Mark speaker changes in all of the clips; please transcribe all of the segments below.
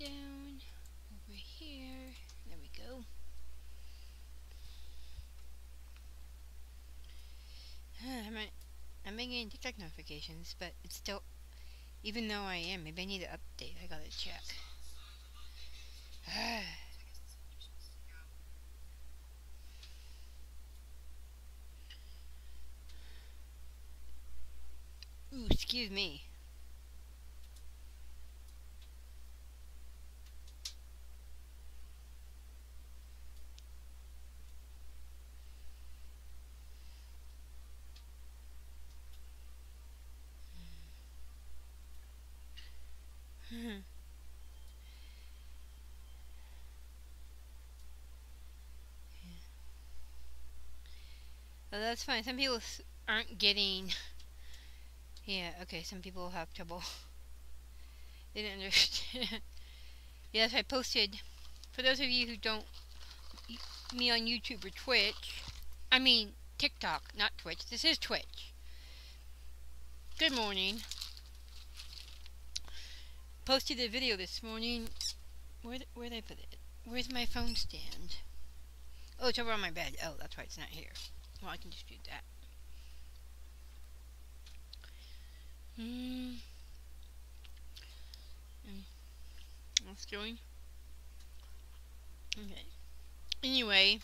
Speaker 1: down over here. There we go. I'm, not, I'm not getting TikTok notifications, but it's still, even though I am, maybe I need to update. I gotta check. Ooh, excuse me. Hmm. Well, that's fine. Some people aren't getting yeah, okay, some people have trouble. they didn't understand. yes, I posted, for those of you who don't, me on YouTube or Twitch, I mean TikTok, not Twitch, this is Twitch. Good morning. Posted a video this morning. Where where did I put it? Where's my phone stand? Oh, it's over on my bed. Oh, that's why it's not here. Well, I can do that. Hmm. What's doing? Okay. Anyway.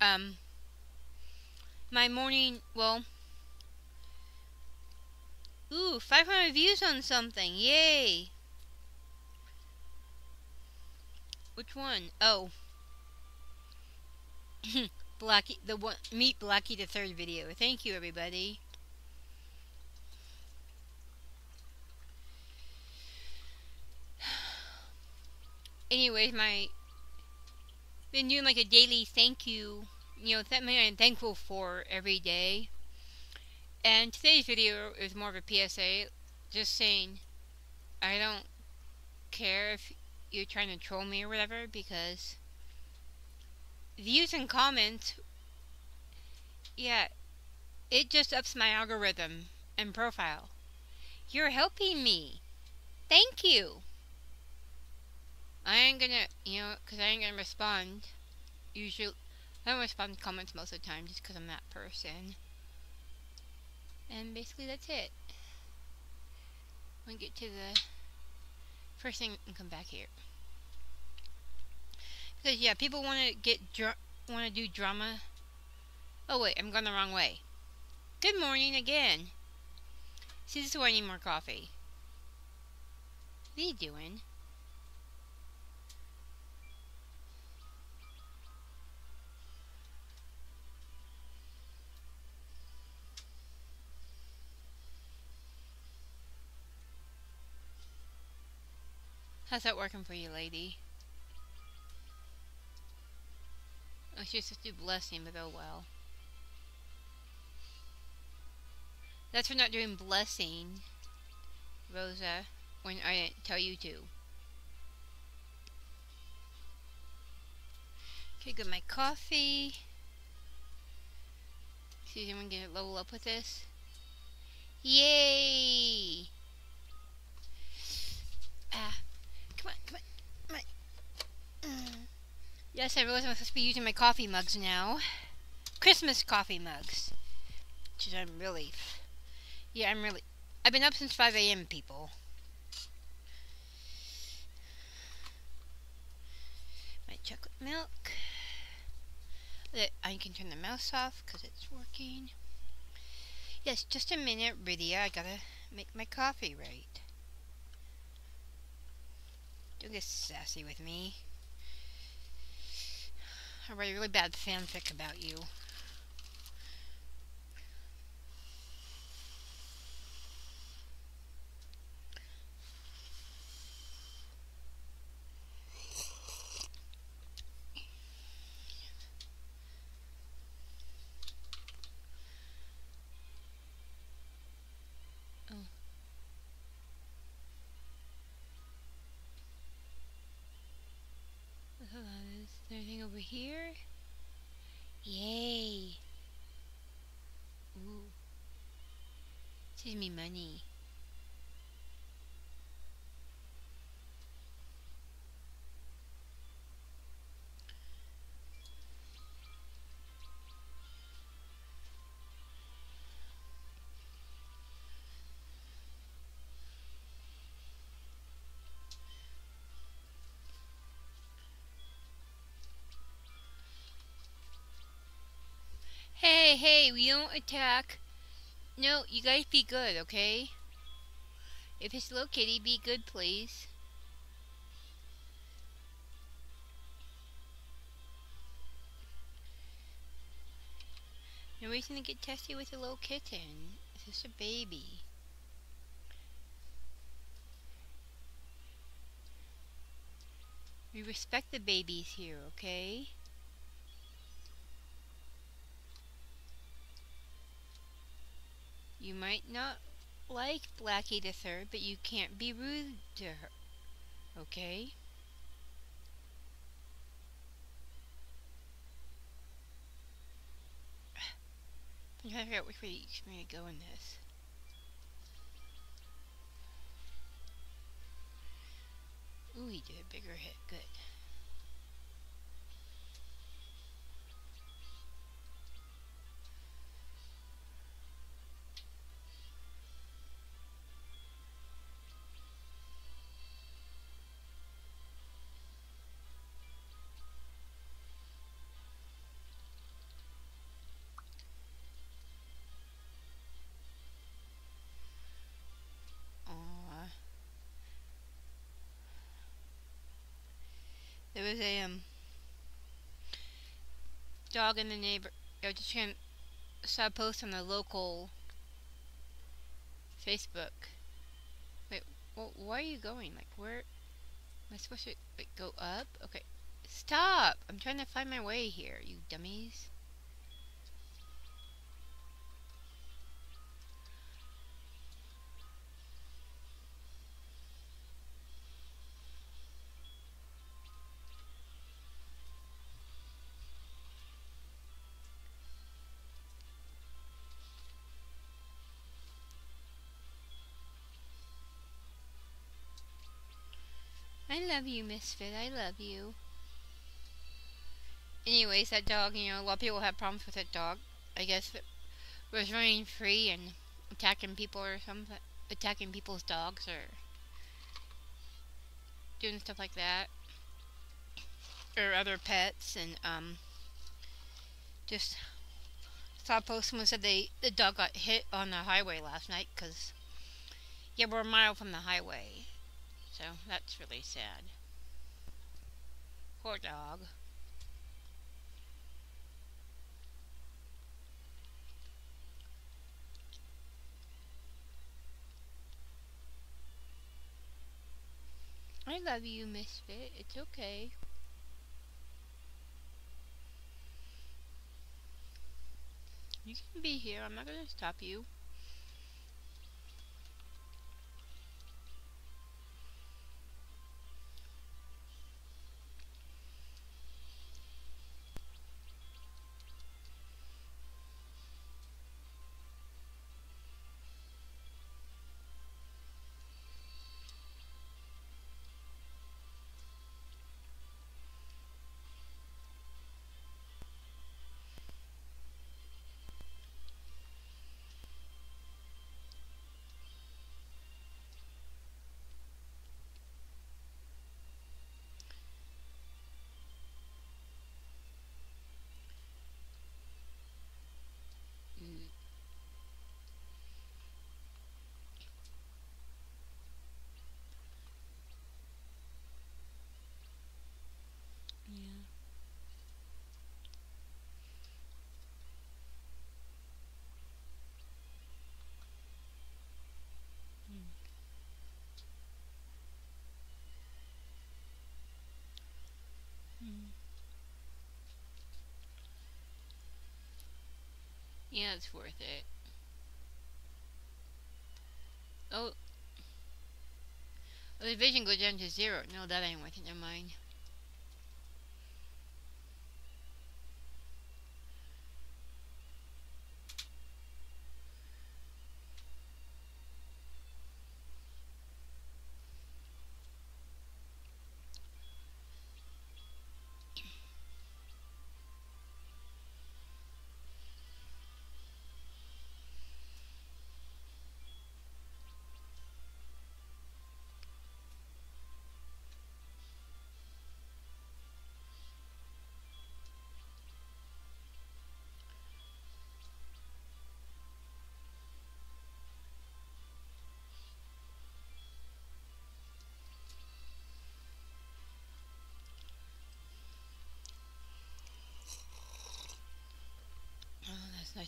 Speaker 1: Um. My morning, well. Ooh, 500 views on something. Yay. Which one? Oh. Blackie, the one, meet Blackie the third video. Thank you, everybody. Anyways, my been doing like a daily thank you, you know, something I'm thankful for every day. And today's video is more of a PSA, just saying I don't care if you're trying to troll me or whatever because views and comments, yeah, it just ups my algorithm and profile. You're helping me. Thank you. I ain't gonna, you know, because I ain't gonna respond. Usually, I don't respond to comments most of the time just because I'm that person. And basically, that's it. I'm gonna get to the first thing and come back here. Because yeah, people want to get want to do drama. Oh wait, I'm going the wrong way. Good morning again. See, this is why I need more coffee. What are you doing? How's that working for you, lady? Oh, she just do blessing, but oh well. That's for not doing blessing, Rosa, when I didn't tell you to. Okay, good. My coffee. See if anyone can level up with this. Yay! Ah, come on, come on. Yes, I realize I'm supposed to be using my coffee mugs now. Christmas coffee mugs. Which I'm really... Yeah, I'm really... I've been up since 5 a.m., people. My chocolate milk. I can turn the mouse off because it's working. Yes, just a minute, Rydia. I gotta make my coffee right. Don't get sassy with me. I write a really bad fanfic about you. money. Hey, hey, we don't attack. No, you guys be good, okay? If it's little kitty, be good, please. No reason to get testy with a little kitten. It's just a baby. We respect the babies here, okay? You might not like Blackie the Third, but you can't be rude to her, okay? I'm trying to figure out which way you want me to go in this. Ooh, he did a bigger hit. Good. Was a um dog in the neighbor. I just trying saw a post on the local Facebook. Wait, well, why are you going? Like, where am I supposed to go up? Okay, stop! I'm trying to find my way here, you dummies. I love you, Misfit. I love you. Anyways, that dog, you know, a lot of people have problems with that dog. I guess it was running free and attacking people or something. Attacking people's dogs or doing stuff like that. Or other pets and, um, just saw a post someone said they the dog got hit on the highway last night because yeah we're a mile from the highway so that's really sad. Poor dog. I love you, Misfit. It's okay. You can be here. I'm not going to stop you. Yeah, it's worth it. Oh. Oh, the vision goes down to zero. No, that ain't worth it. Never mind.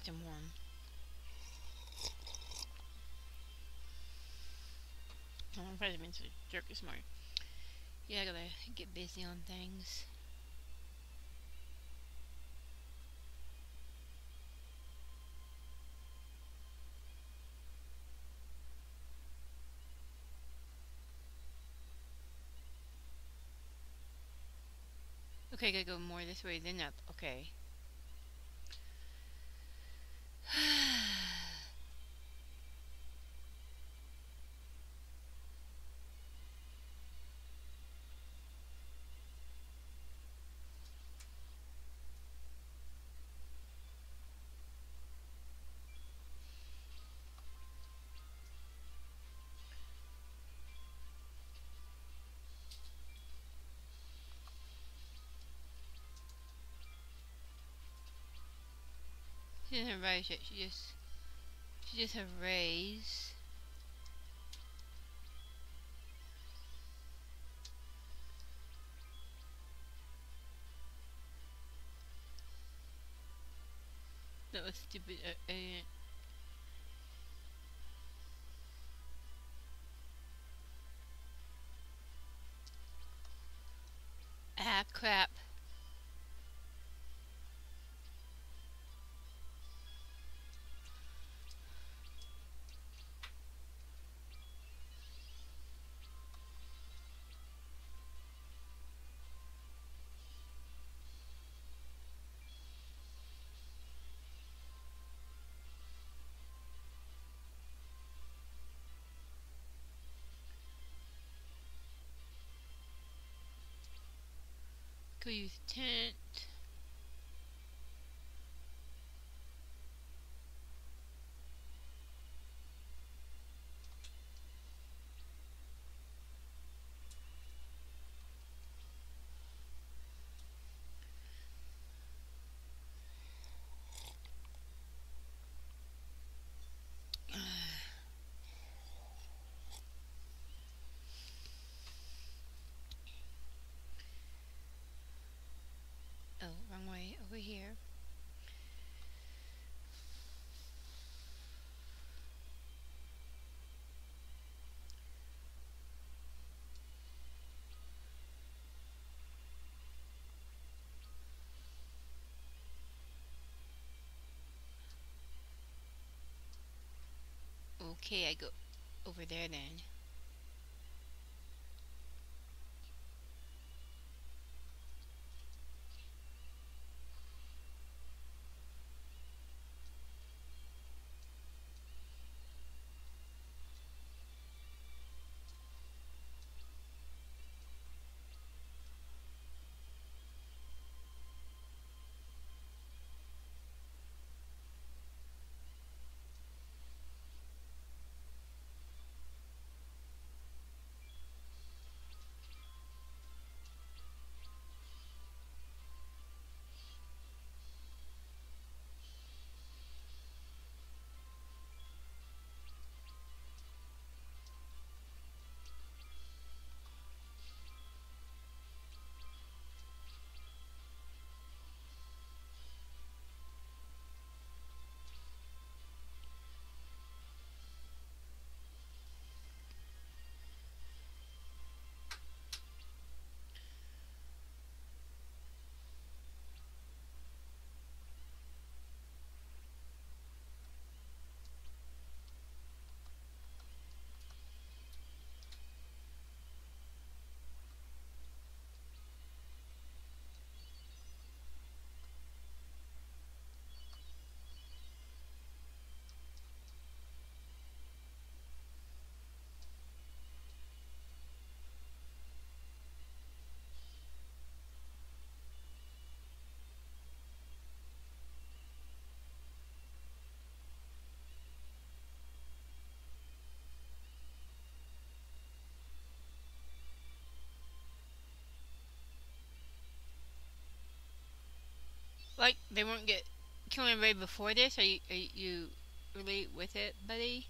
Speaker 1: Nice and warm. I'm probably such a jerk this morning. Yeah, I gotta get busy on things. Okay, I gotta go more this way than up. Okay. She doesn't raise yet, she just she just have raise. That was stupid uh, uh, with 10 here. Okay, I go over there then. Like, they won't get killed anybody before this? Are you, are you really with it, buddy?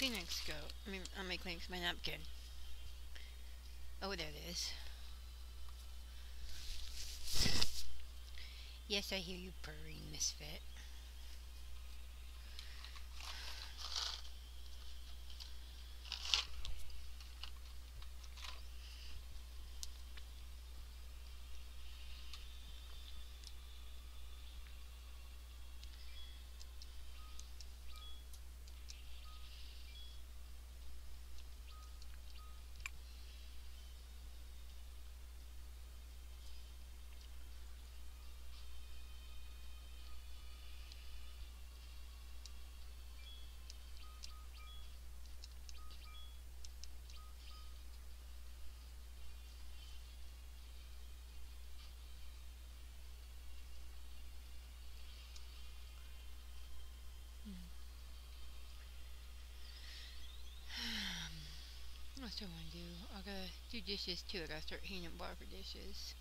Speaker 1: Kleenex go? I mean, on my Kleenex, my napkin. Oh, there it is. Yes, I hear you purring, misfit. What do I want to do? I gotta do dishes too. I gotta start heating up water dishes.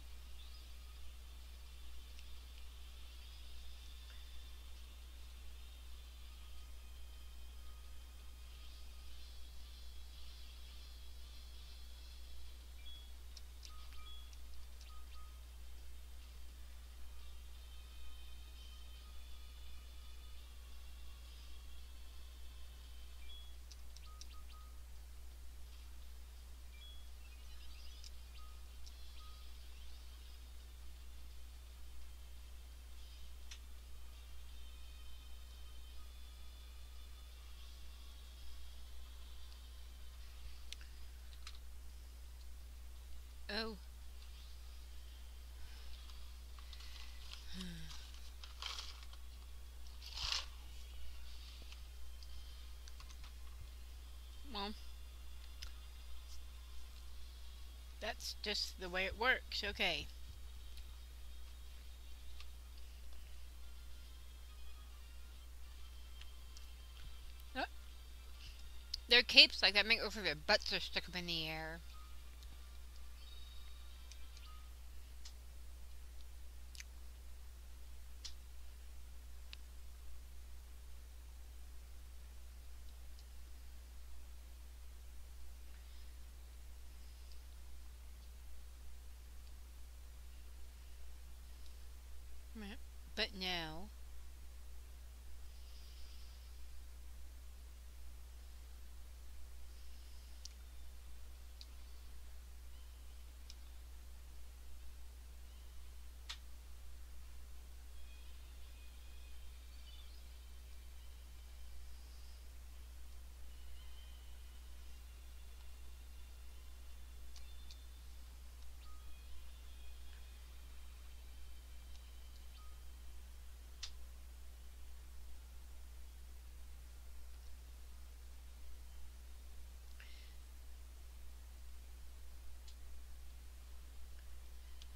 Speaker 1: Oh. Well, that's just the way it works. Okay. Oh. Their capes like that make over their butts are stuck up in the air. But now,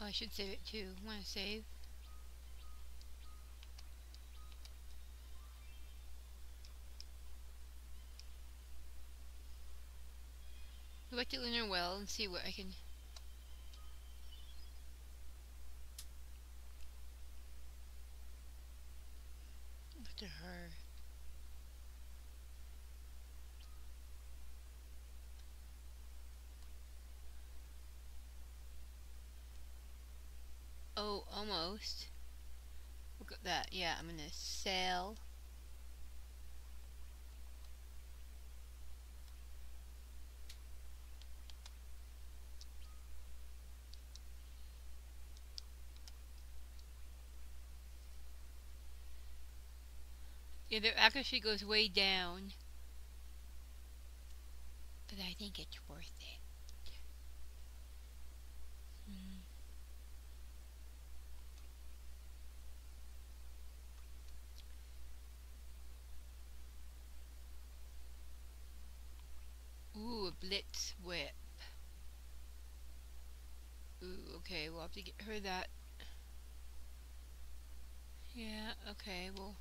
Speaker 1: oh, I should save it too. Want to save? Back to Lunar Whale and see what I can Look at her. Oh, almost. Look at that. Yeah, I'm gonna sail. Yeah, the accuracy goes way down. But I think it's worth it. to get her that. Yeah, okay, well...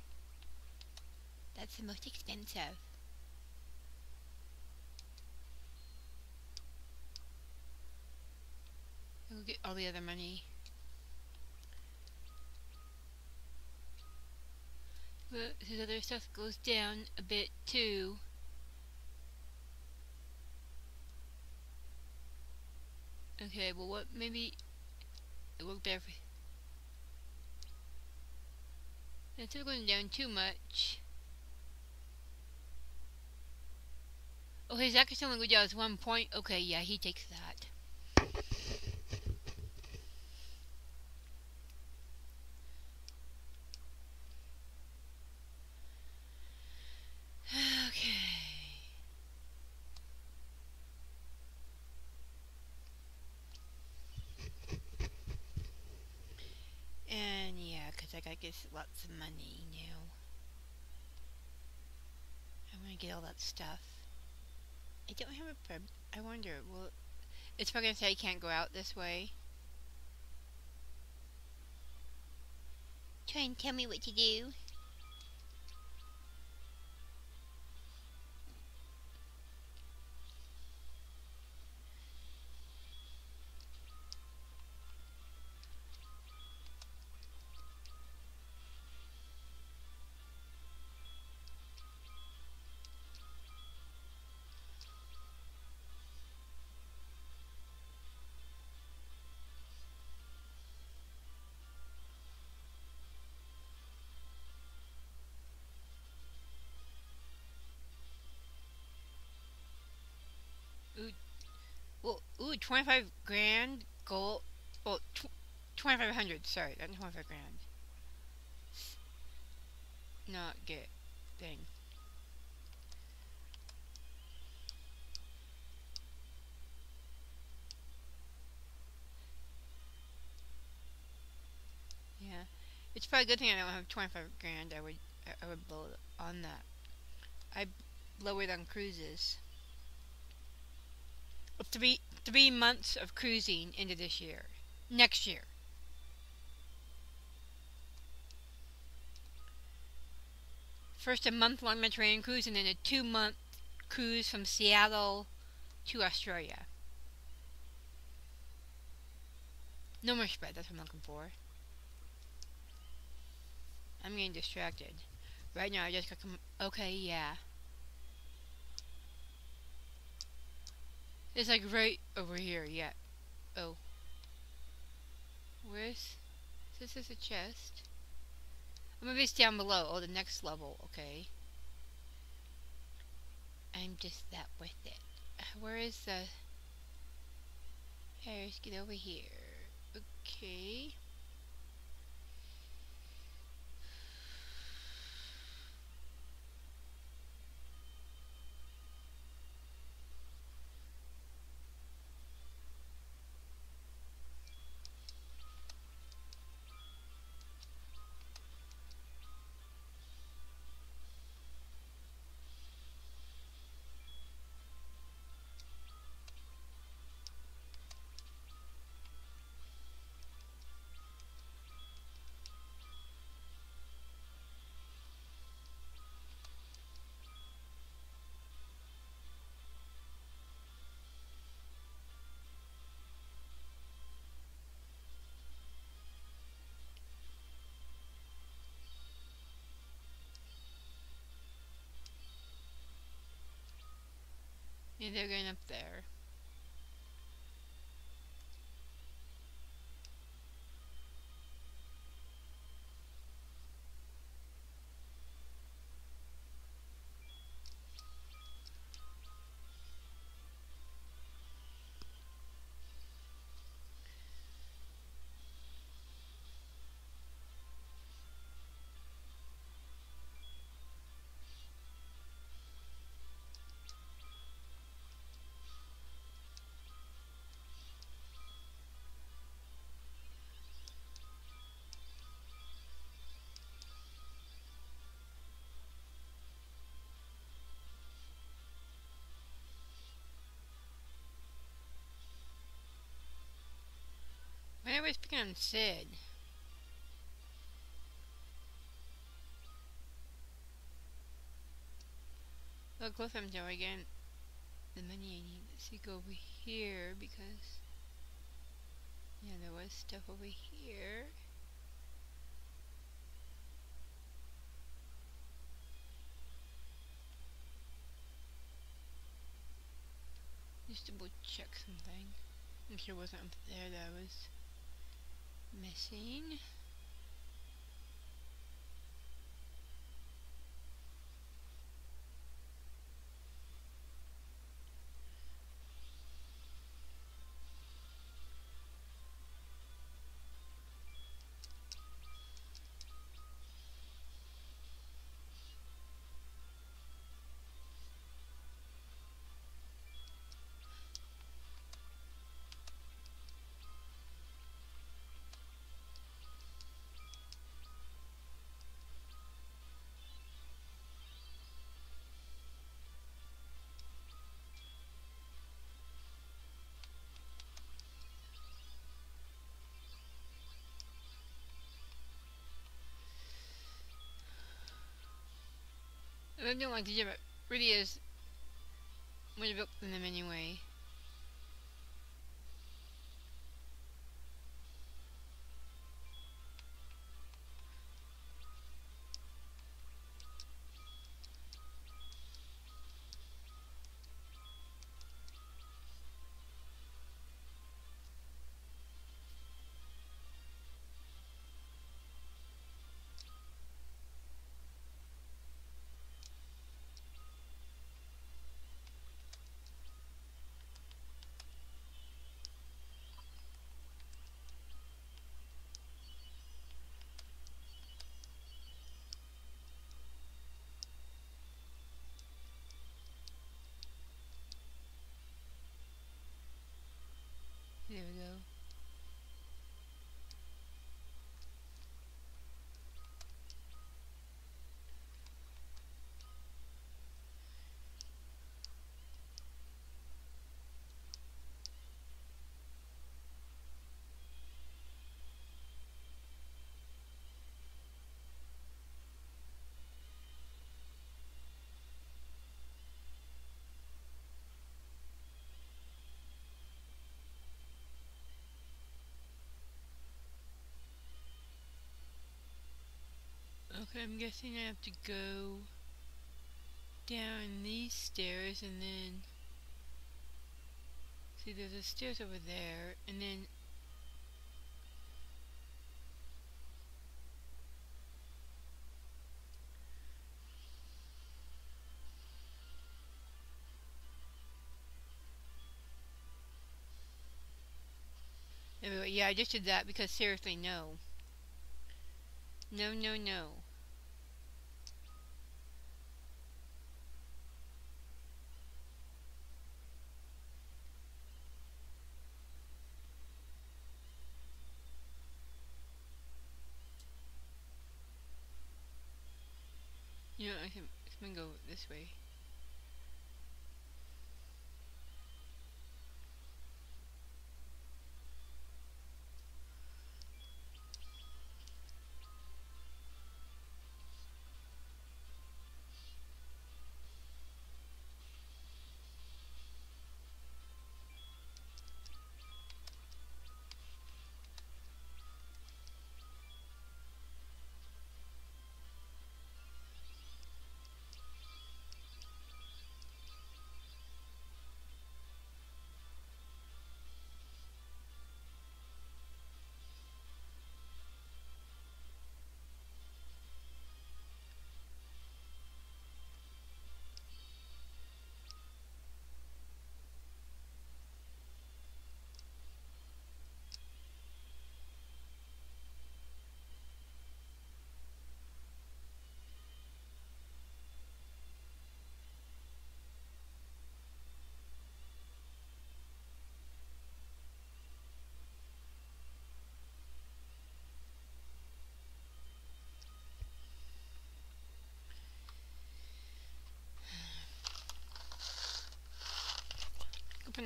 Speaker 1: That's the most expensive. We'll get all the other money. But his other stuff goes down a bit too. Okay, well what, maybe it worked better for... Instead of going down too much... Oh, his accuracy language is one point. Okay, yeah, he takes that. Lots of money now. I'm gonna get all that stuff. I don't have a perm. I wonder, well, it's probably gonna say I can't go out this way. Try and tell me what to do. 25 grand gold. Well, 2500, sorry, not 25 grand. Not get thing. Yeah. It's probably a good thing I don't have 25 grand. I would I would blow on that. I blow it on cruises three three months of cruising into this year, next year. First a month-long Mediterranean cruise and then a two-month cruise from Seattle to Australia. No more spread, that's what I'm looking for. I'm getting distracted. Right now I just got come okay, yeah. It's like right over here, yeah. Oh. Where's... This is a chest. Oh, maybe it's down below. Oh, the next level. Okay. I'm just that with it. Uh, where is the... Hey, let's get over here. Okay. They're going up there. On Cid? Look, what I'm doing again. The money I need. Let's see, go over here because yeah, there was stuff over here. Just double check something. I'm sure it wasn't there that I was missing. I don't like to give it really is have built them anyway. Okay, I'm guessing I have to go down these stairs and then see there's a stairs over there and then yeah, I just did that because seriously, no. No, no, no. You know, I can, I can go this way.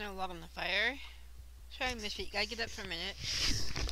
Speaker 1: Putting a log on the fire. Sorry, Misfit. Gotta get up for a minute.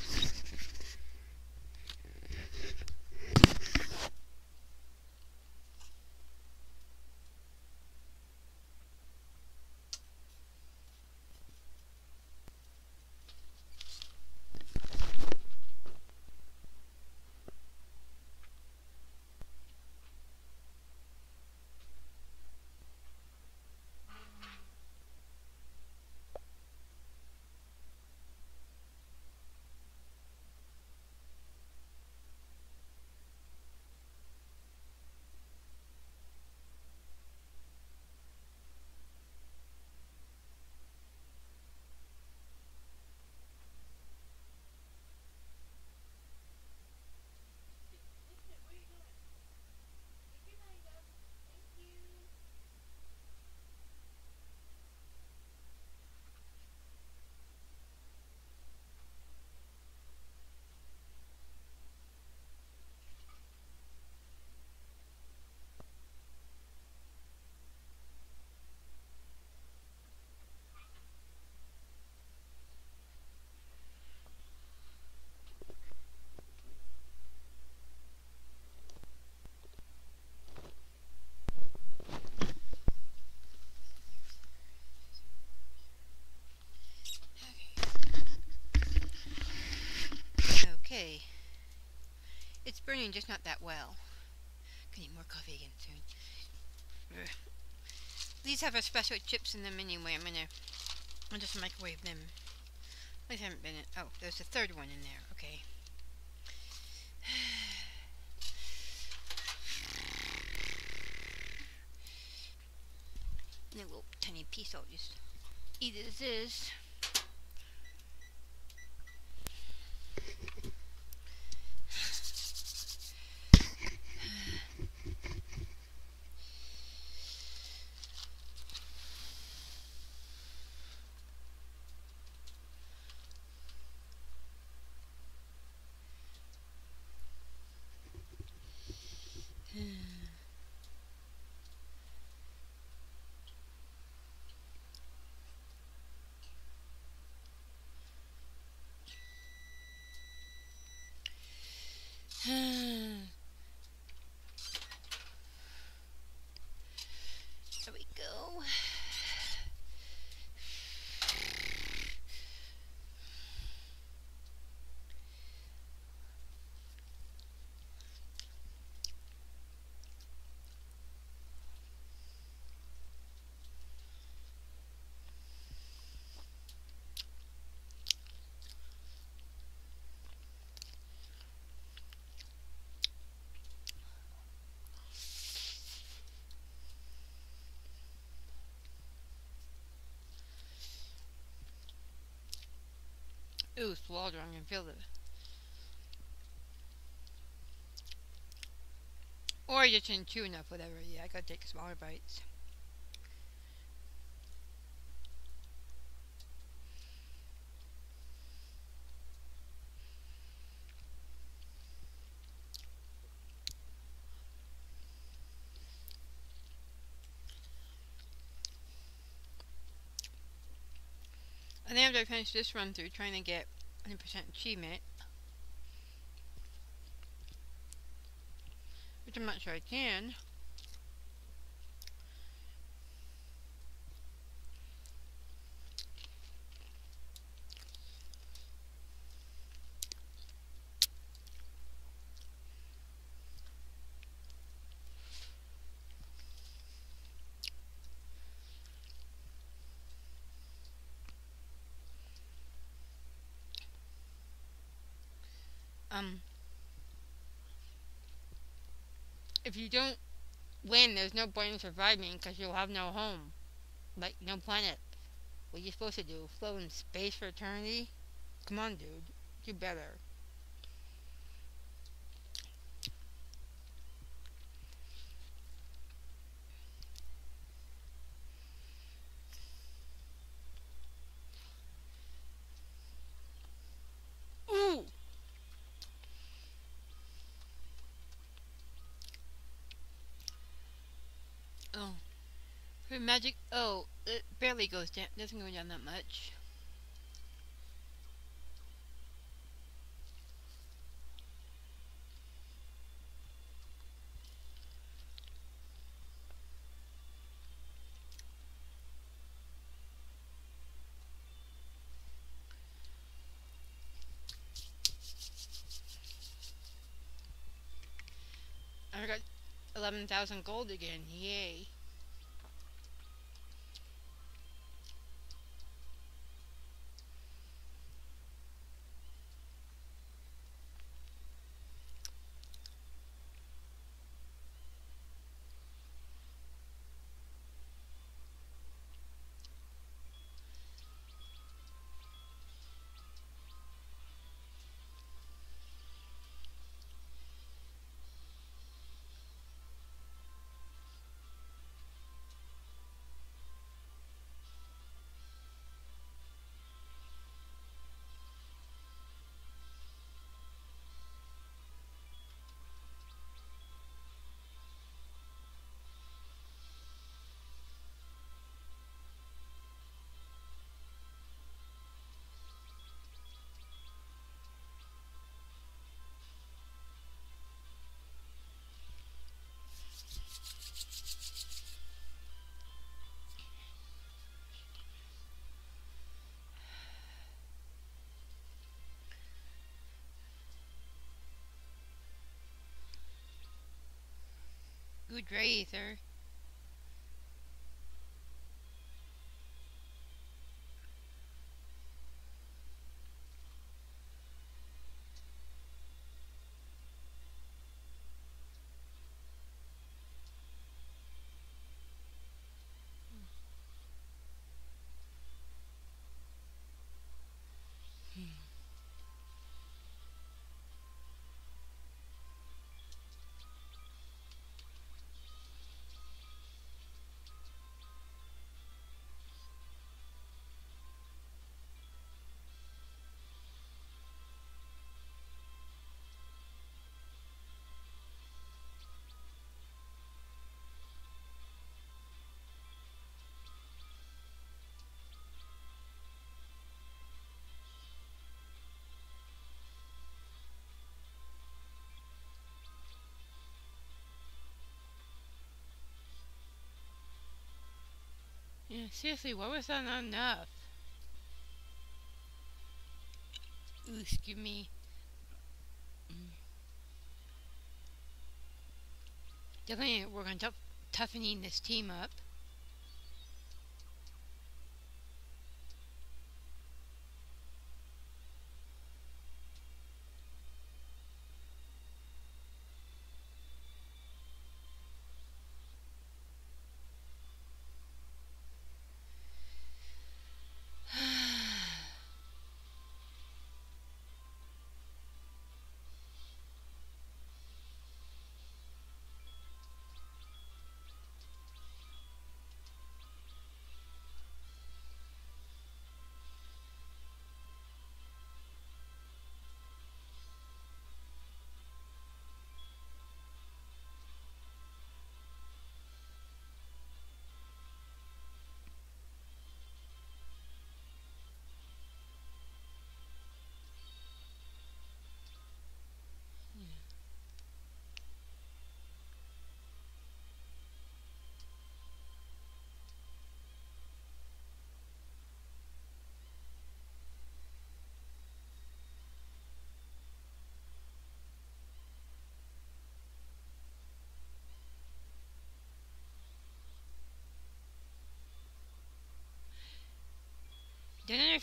Speaker 1: Just not that well. I need more coffee again soon. Ugh. These have a special chips in them anyway. I'm gonna, I'll just microwave them. These haven't been in, oh, there's a third one in there. Okay. and a little tiny piece I'll just eat as is. Ooh, swallowed I can feel it. Or didn't chew enough, whatever. Yeah, I gotta take smaller bites. After I finish this run through trying to get 100% achievement, which I'm not sure I can, um, if you don't win, there's no point in surviving because you'll have no home. Like, no planet. What are you supposed to do? Float in space for eternity? Come on, dude. Do better. Her magic, oh, it barely goes down, doesn't go down that much. I got 11,000 gold again, yay. Good racer. Seriously, what was that not enough? Ooh, excuse me. Mm. Definitely work on toughening this team up.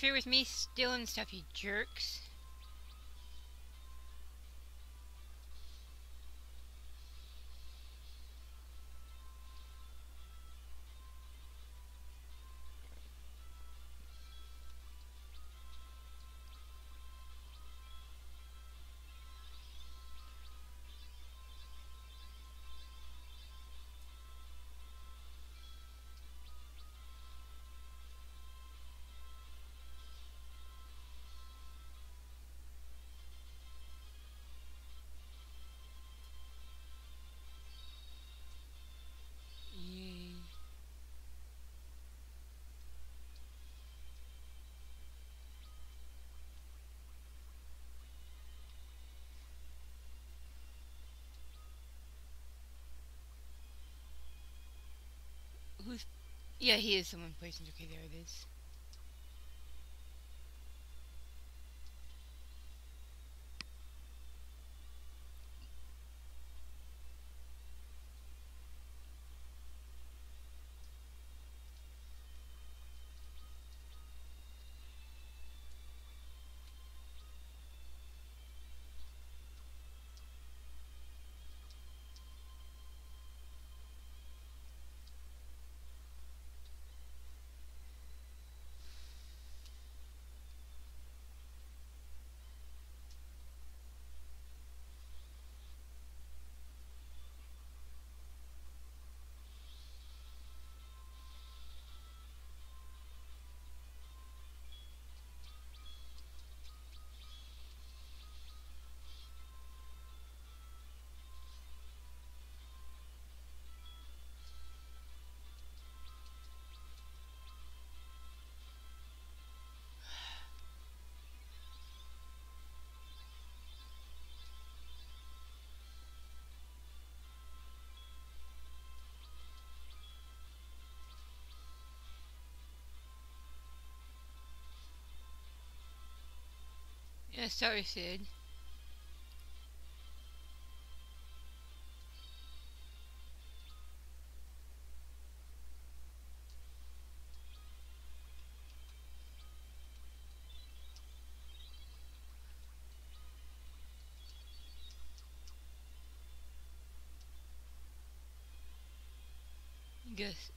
Speaker 1: Interfere with me stealing stuff, you jerks. Who's... Yeah, he is someone poisoned. Okay, there it is. Yeah, sorry, Cid. Guess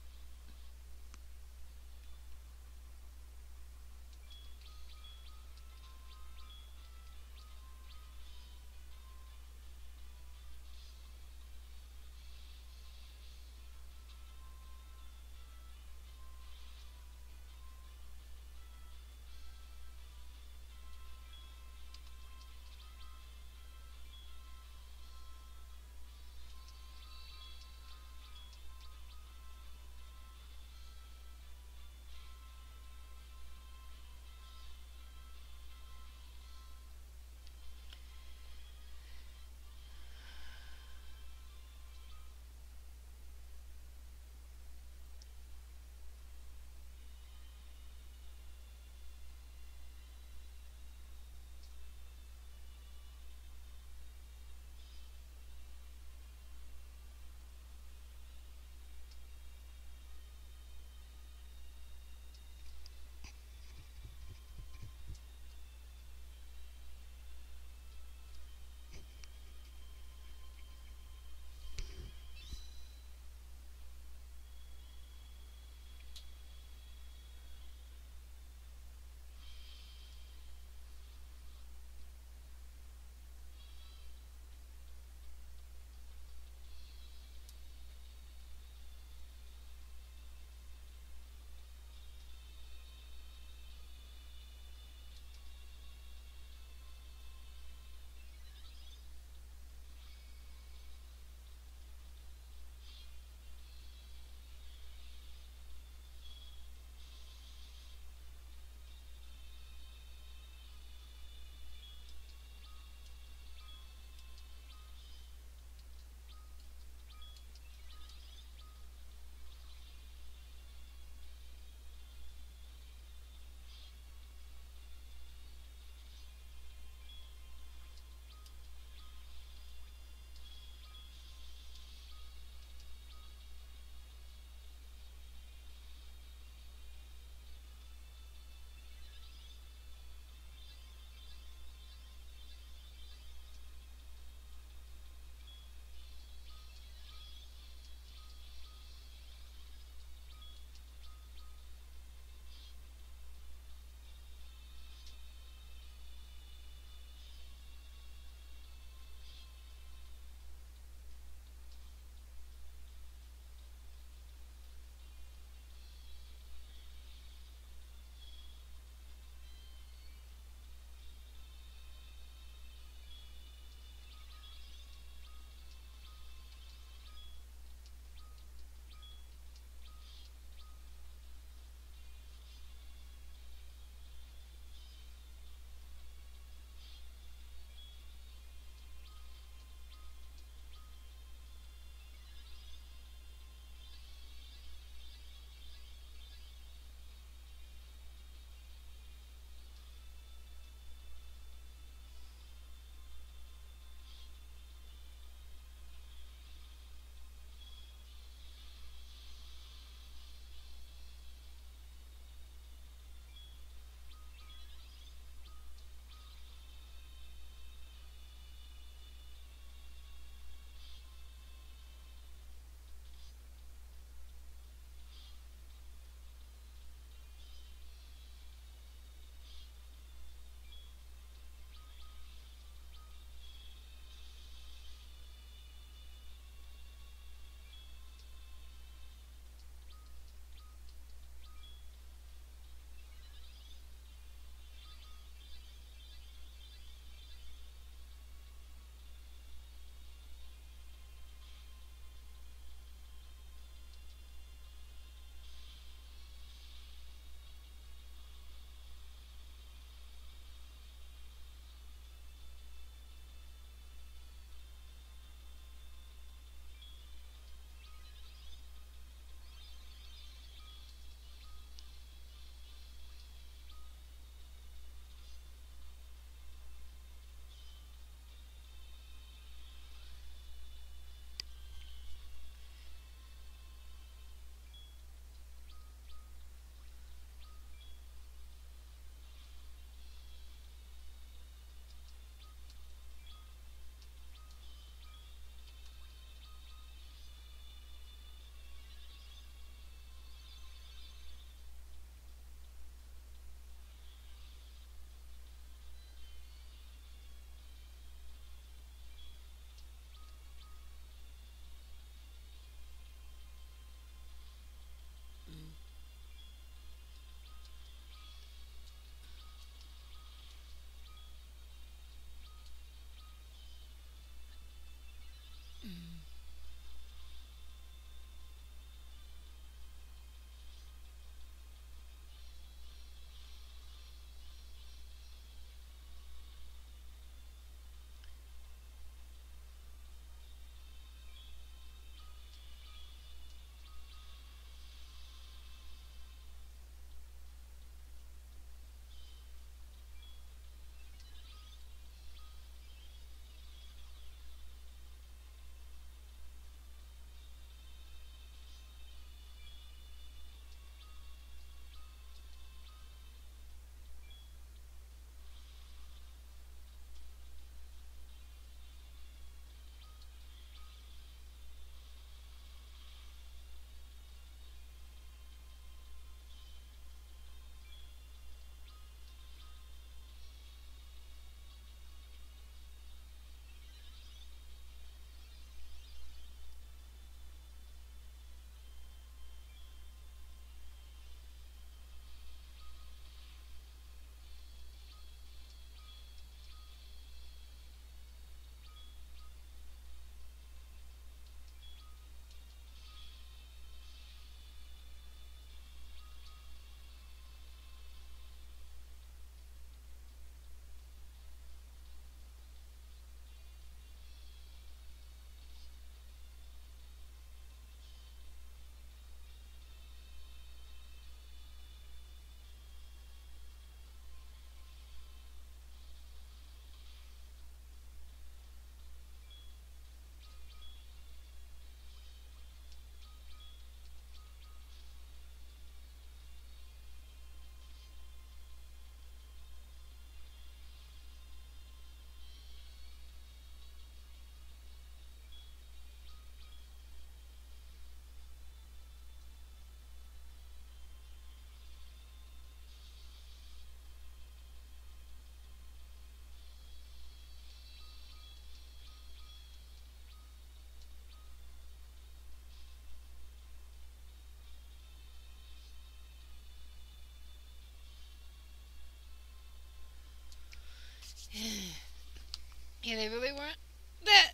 Speaker 1: Yeah, they really weren't. That.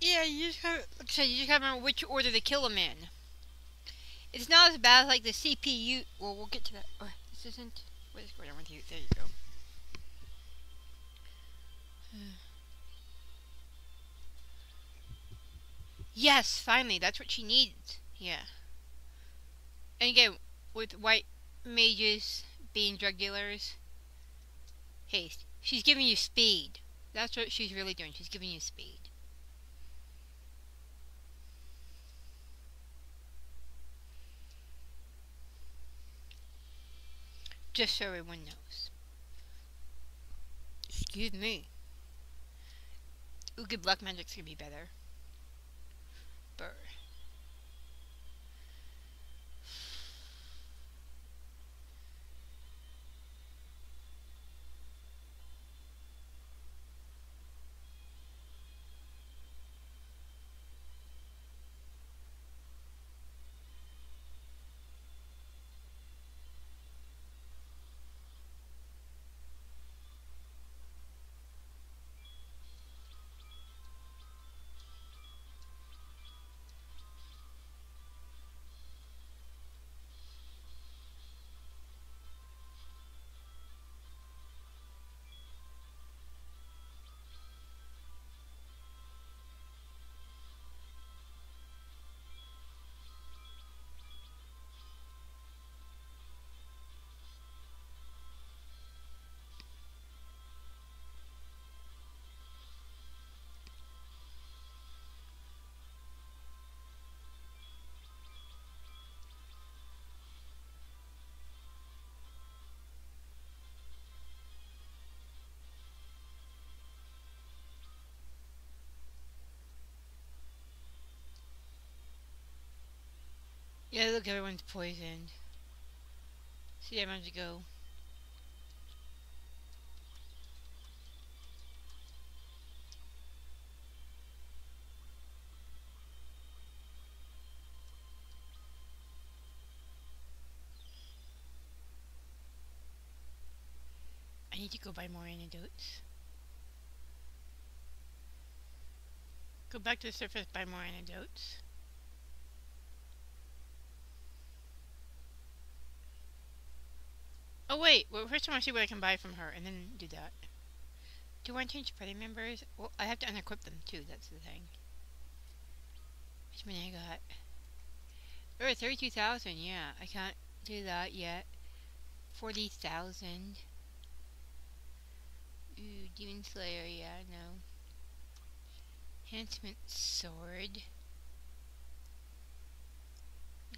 Speaker 1: Yeah, you just have. Like I said, you just to remember which order to kill them in. It's not as bad as like the CPU. Well, we'll get to that. Oh, this isn't. What is going on with you? There you go. Yes, finally, that's what she needs. Yeah. And again, with white mages being drug dealers, hey, she's giving you speed. That's what she's really doing. She's giving you speed. Just so everyone knows. Excuse me. Good black magic's gonna be better. Burr. Yeah, look, everyone's poisoned. See, I'm to go. I need to go buy more antidotes. Go back to the surface, buy more antidotes. Oh wait, well first I want to see what I can buy from her and then do that. Do I want to change party members? Well, I have to unequip them too, that's the thing. Which many I got? Oh, 32,000, yeah. I can't do that yet. 40,000. Ooh, Demon Slayer, yeah, no. Enhancement Sword.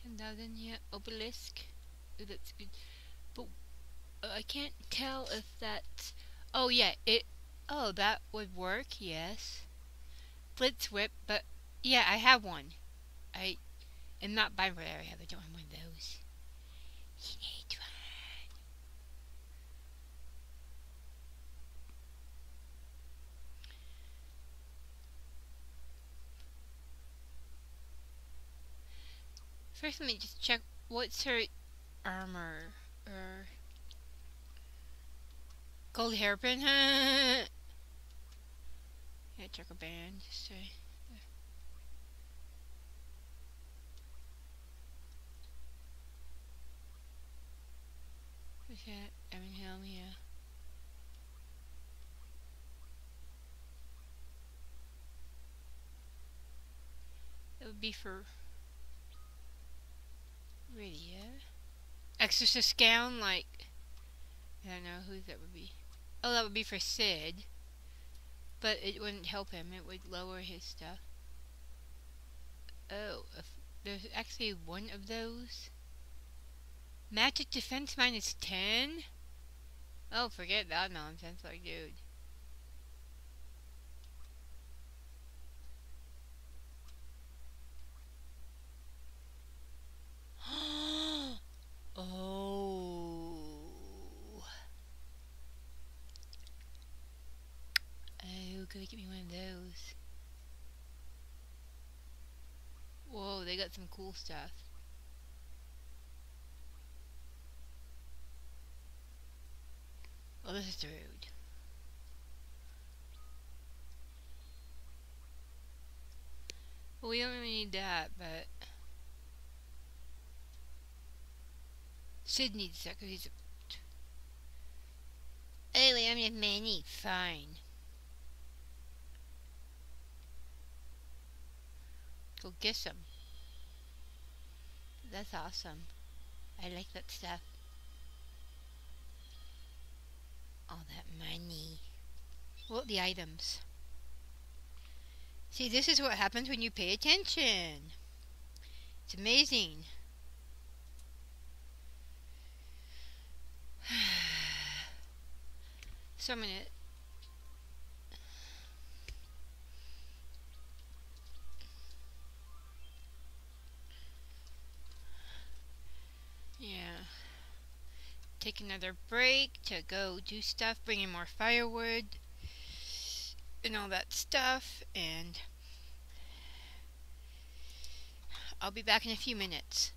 Speaker 1: 10,000, yeah. Obelisk. Ooh, that's good. But I can't tell if that's... Oh, yeah, it... Oh, that would work, yes. Blitz Whip, but... Yeah, I have one. I am not for I don't have one of those. You need one. First, let me just check what's her armor. Er, Gold hairpin? yeah, check a band. Just say. What's that? Evan Helm, yeah. It would be for radio. Exorcist gown, like I don't know who that would be. Oh, that would be for Cid. But it wouldn't help him. It would lower his stuff. Oh, there's actually one of those. Magic defense minus 10? Oh, forget that nonsense, like, dude. some cool stuff. Oh, this is rude. Well, we don't really need that, but... Cid needs that because he's a... Anyway, I'm your Manny. Fine. Go get some. That's awesome. I like that stuff. All that money. Well, the items. See, this is what happens when you pay attention. It's amazing. so I'm going to take another break to go do stuff, bring in more firewood and all that stuff, and I'll be back in a few minutes.